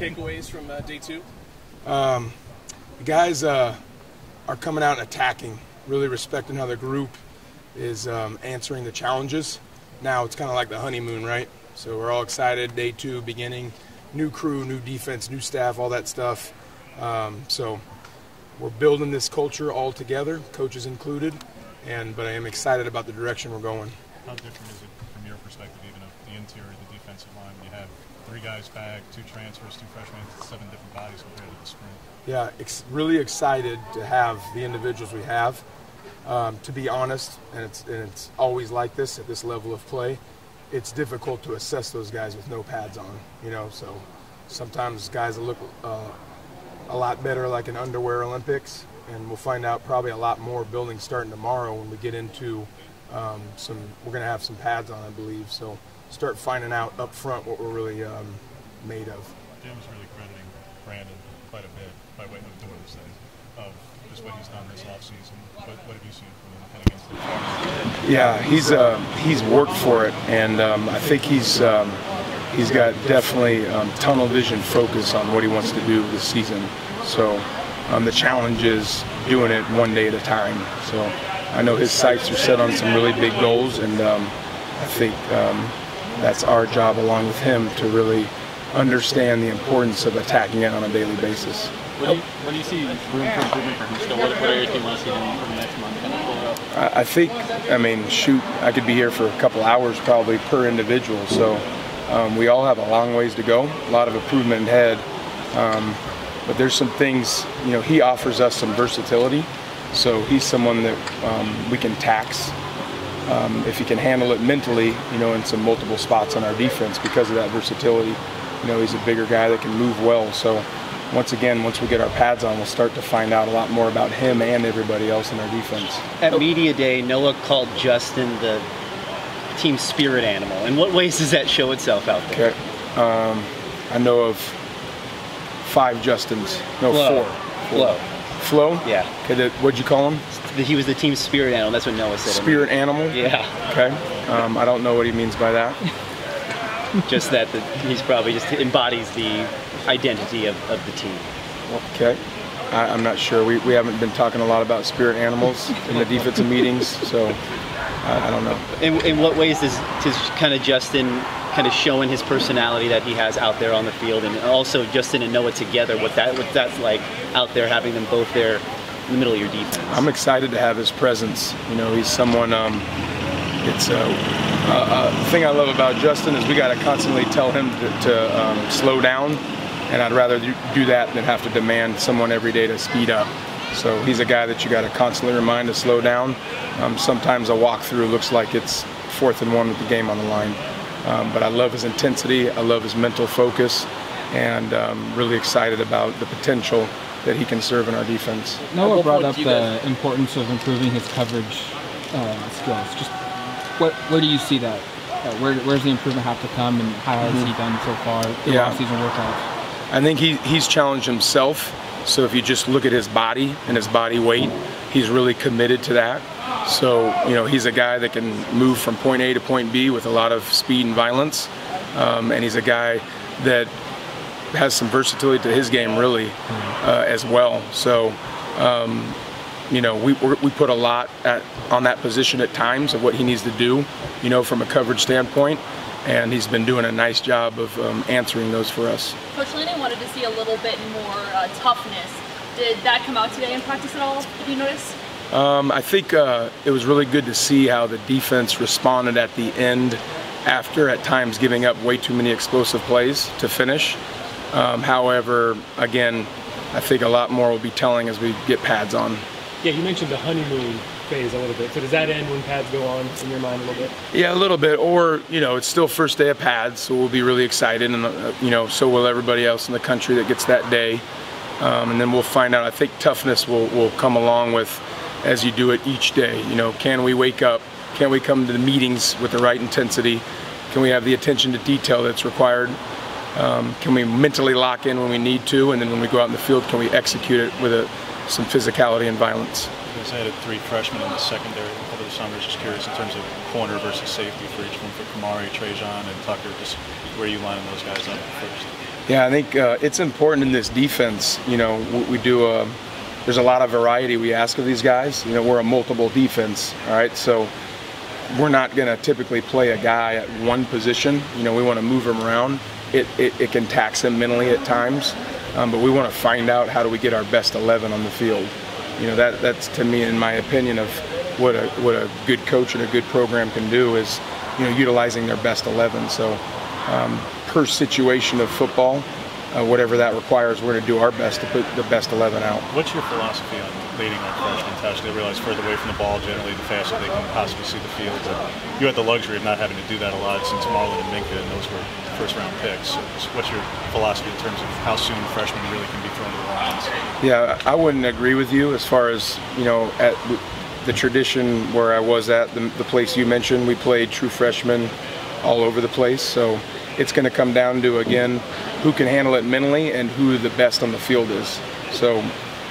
takeaways from uh, day two? Um, the guys uh, are coming out and attacking, really respecting how the group is um, answering the challenges. Now it's kind of like the honeymoon, right? So we're all excited. Day two beginning, new crew, new defense, new staff, all that stuff. Um, so we're building this culture all together, coaches included, and but I am excited about the direction we're going. How different is it from your perspective, even of the interior, the defensive line? You have three guys back, two transfers, two freshmen, seven different bodies compared to the spring. Yeah, ex- really excited to have the individuals we have. Um, to be honest, and it's, and it's always like this at this level of play, it's difficult to assess those guys with no pads on, you know, so sometimes guys look uh, a lot better like an underwear Olympics, and we'll find out probably a lot more building starting tomorrow when we get into um, some, we're going to have some pads on, I believe, so start finding out up front what we're really um, made of. Jim was really crediting Brandon quite a bit by way of doing this thing, of just what he's done this offseason. What, what have you seen from him heading into the season? Yeah, he's uh, he's worked for it, and um, I think he's um, he's got definitely um, tunnel vision focus on what he wants to do this season. So um, the challenge is doing it one day at a time. So I know his sights are set on some really big goals, and um, I think um, that's our job along with him to really understand the importance of attacking it on a daily basis. What do you, what do you see room for improvement for him still? What, what areas do you want to see him improve next month? Kind of pull it up? I I think, I mean, shoot, I could be here for a couple hours probably per individual. So um, we all have a long ways to go, a lot of improvement ahead. Um, but there's some things, you know, he offers us some versatility. So he's someone that um, we can tax um, if he can handle it mentally, you know, in some multiple spots on our defense because of that versatility. You know, he's a bigger guy that can move well. So once again, once we get our pads on, we'll start to find out a lot more about him and everybody else in our defense. At Media Day, Noah called Justin the team spirit animal. In what ways does that show itself out there? Okay. Um, I know of five Justins. No, Flowe. four. Flowe. Flowe? Yeah. Okay, that, what'd you call him? That He was the team's spirit animal. That's what Noah said. Spirit animal? Yeah. Okay. Um, I don't know what he means by that. Just that the, he's probably just embodies the identity of, of the team. Okay. I, I'm not sure. We, we haven't been talking a lot about spirit animals in the defensive meetings, so I, I don't know. In, in what ways does, does kind of Justin kind of showing his personality that he has out there on the field, and also Justin and Noah together, what that what that's like out there having them both there in the middle of your defense? I'm excited to have his presence. You know, he's someone. Um, it's a, thing I love about Justin is we got to constantly tell him to, to um, slow down, and I'd rather do do that than have to demand someone every day to speed up. So he's a guy that you got to constantly remind to slow down. Um, sometimes a walkthrough looks like it's fourth and one with the game on the line, um, but I love his intensity. I love his mental focus, and um, really excited about the potential that he can serve in our defense. Noah brought up the guys- importance of improving his coverage uh, skills. Just what, where do you see that? Uh, where, where's the improvement have to come, and how has he done so far through Yeah. off-season workouts? I think he, he's challenged himself. So if you just look at his body and his body weight, he's really committed to that. So, you know, he's a guy that can move from point A to point B with a lot of speed and violence. Um, and he's a guy that has some versatility to his game, really, uh, as well. So, um, you know, we, we're- put a lot at, on that position at times of what he needs to do, you know, from a coverage standpoint. And he's been doing a nice job of um, answering those for us. Coach Lanning wanted to see a little bit more uh, toughness. Did that come out today in practice at all? Did you notice? Um, I think uh, it was really good to see how the defense responded at the end after at times giving up way too many explosive plays to finish. Um, however, again, I think a lot more will be telling as we get pads on. Yeah, you mentioned the honeymoon phase a little bit. So does that end when pads go on in your mind a little bit? Yeah, a little bit. Or, you know, it's still first day of pads, so we'll be really excited, and, uh, you know, so will everybody else in the country that gets that day. Um, and then we'll find out. I think toughness will, will come along with as you do it each day. You know, can we wake up? Can we come to the meetings with the right intensity? Can we have the attention to detail that's required? Um, can we mentally lock in when we need to? And then when we go out in the field, can we execute it with a, some physicality and violence? You guys added three freshmen in the secondary over the summer. Just curious in terms of corner versus safety for each one for Khamari, Trajan, and Tucker. Just where are you lining those guys up first? Yeah, I think uh, it's important in this defense. You know, we, we do a, there's a lot of variety we ask of these guys. You know, we're a multiple defense, all right? So we're not going to typically play a guy at one position. You know, we want to move him around. It, it, it can tax him mentally at times, um, but we want to find out how do we get our best 11 on the field. You know, that that's to me, in my opinion, of what a what a good coach and a good program can do is, you know, utilizing their best 11. So, um, per situation of football, uh, whatever that requires, we're going to do our best to put the best 11 out. What's your philosophy on leading on freshman touch? They realize further away from the ball, generally, the faster they can possibly see the field. But you had the luxury of not having to do that a lot since Marlon and Minkah, and those were first round picks. So what's your philosophy in terms of how soon freshmen really can be thrown to the lines? Yeah, I wouldn't agree with you as far as you know at the tradition where I was at the, the place you mentioned. We played true freshmen all over the place, so it's going to come down to again who can handle it mentally and who the best on the field is. So,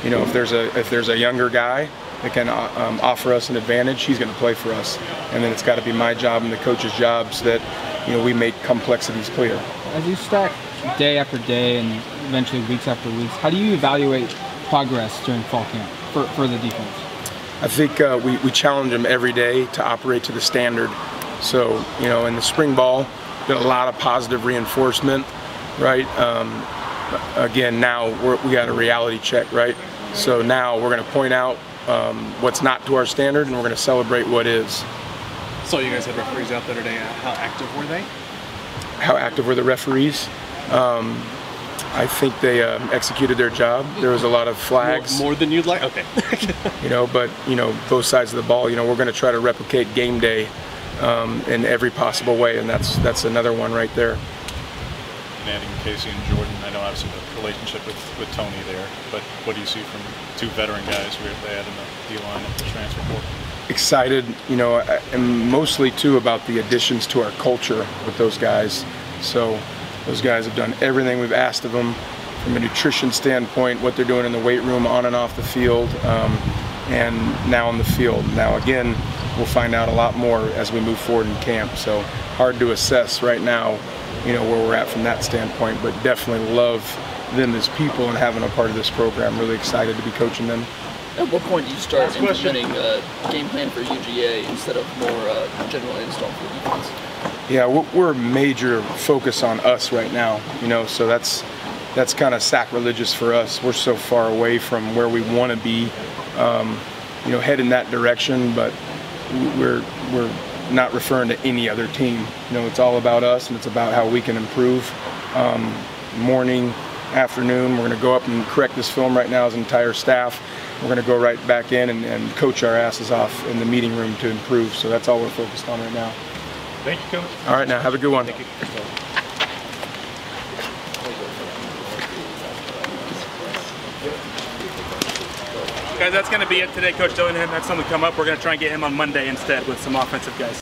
you know, if there's a if there's a younger guy that can uh, um, offer us an advantage, he's going to play for us. And then it's got to be my job and the coach's jobs that you know we make complexities clear. As you stack day after day and eventually weeks after weeks, how do you evaluate progress during fall camp for, for the defense? I think uh, we, we challenge them every day to operate to the standard. So, you know, in the spring ball, did a lot of positive reinforcement, right? Um, again, now we're, we got a reality check, right? So now we're going to point out um, what's not to our standard and we're going to celebrate what is. So you guys had referees out there today. How active were they? How active were the referees? Um, I think they um, executed their job. There was a lot of flags. More, more than you'd like. Okay. you know, but you know, both sides of the ball. You know, we're going to try to replicate game day um, in every possible way, and that's that's another one right there. And adding Casey and Jordan, I know obviously the relationship with, with Tony there, but what do you see from two veteran guys who they had in the D line at the transfer portal? Excited, you know, and mostly too about the additions to our culture with those guys. So those guys have done everything we've asked of them from a nutrition standpoint, what they're doing in the weight room, on and off the field, um, and now on the field. Now again, we'll find out a lot more as we move forward in camp. So hard to assess right now, you know, where we're at from that standpoint, but definitely love them as people and having a part of this program. Really excited to be coaching them. At what point do you start implementing a game plan for UGA instead of more uh, general install for defense? Yeah, we're major focus on us right now, you know, so that's that's kind of sacrilegious for us. We're so far away from where we want to be, um, you know, head in that direction, but we're we're not referring to any other team. You know, it's all about us, and it's about how we can improve. Um, morning, afternoon, we're going to go up and correct this film right now as an entire staff. We're going to go right back in and, and coach our asses off in the meeting room to improve. So that's all we're focused on right now. Thank you, Coach. All right, now have a good one. Guys, that's going to be it today. Coach Dillingham had something come up. We're going to try and get him on Monday instead with some offensive guys.